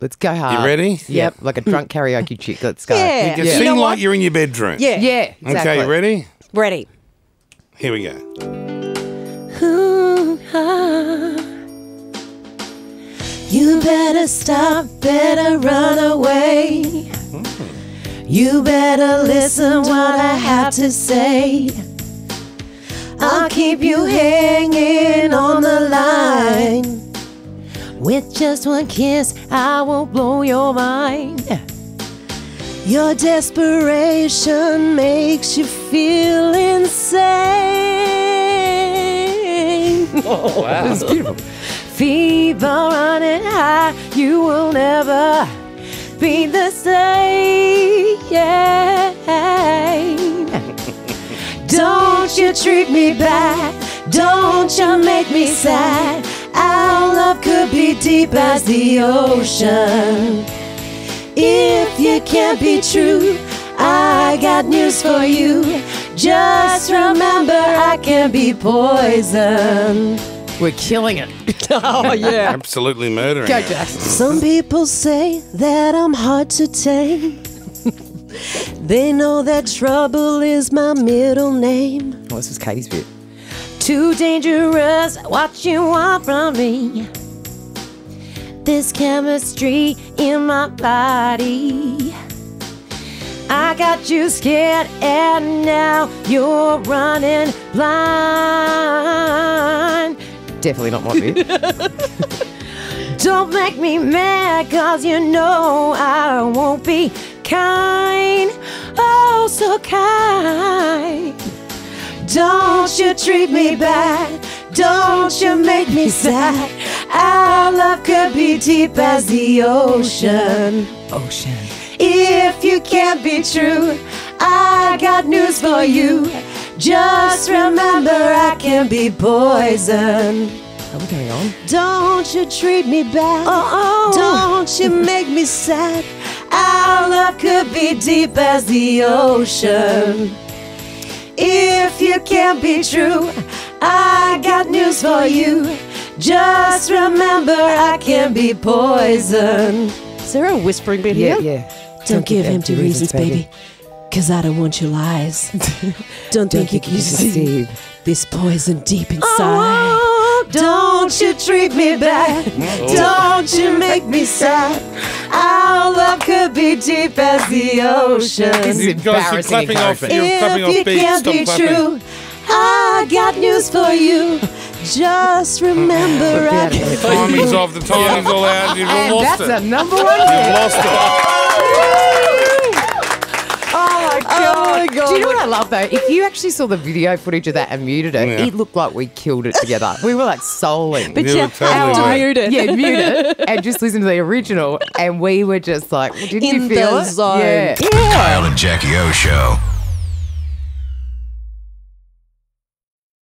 Let's go hard. You ready? Yep. Like a drunk karaoke chick. Let's go. Yeah. You You seem know like you're in your bedroom. Yeah. Yeah. Exactly. Okay, ready? Ready. Here we go. You better stop, better run away. Hmm. You better listen what I have to say. I'll keep you hanging on the line. With just one kiss, I will blow your mind. Your desperation makes you feel insane. Oh, wow. This is beautiful. Fever running high, you will never be the same. Don't you treat me bad, don't you make me sad. Could be deep as the ocean. If you can't be true, I got news for you. Just remember, I can be poison. We're killing it. Oh, yeah. Absolutely murdering. Go, it. Jackson. Some people say that I'm hard to tame. they know that trouble is my middle name. Oh, this was Katie's bit. Too dangerous, what you want from me? This chemistry in my body. I got you scared, and now you're running blind. Definitely not my bit. Don't make me mad, cause you know I won't be kind. Oh, so kind. Don't you treat me bad. Don't you make me sad. Our love could be deep as the ocean. Ocean. If you can't be true, I got news for you. Just remember, I can be poison. Going on? Don't you treat me bad. Oh, Don't you make me sad. Our love could be deep as the ocean. If you can't be true, I got news for you. Just remember, I can be poison. Is there a whispering bit Yeah, here? yeah. Don't give empty reasons, baby. Cause I don't want your lies. Don't think you can deceive this poison deep inside. don't you treat me bad. Don't you make me sad. Our love could be deep as the ocean. This is You're clapping off. You're clapping If off you beats. can't Stop be clapping. true, I got news for you. Just remember I The timing's off. The timing's all out. You've And lost that's it. a number one You've lost it. Oh, oh my god. my God. Do you know what I love though? If you actually saw the video footage of that and muted it, Yeah. it looked like we killed it together. We were like souling. But You you were totally to right. mute it. yeah, mute it and just listen to the original. And we were just like, didn't In you feel the it? zone. Yeah. Yeah. Kyle and Jackie O Show.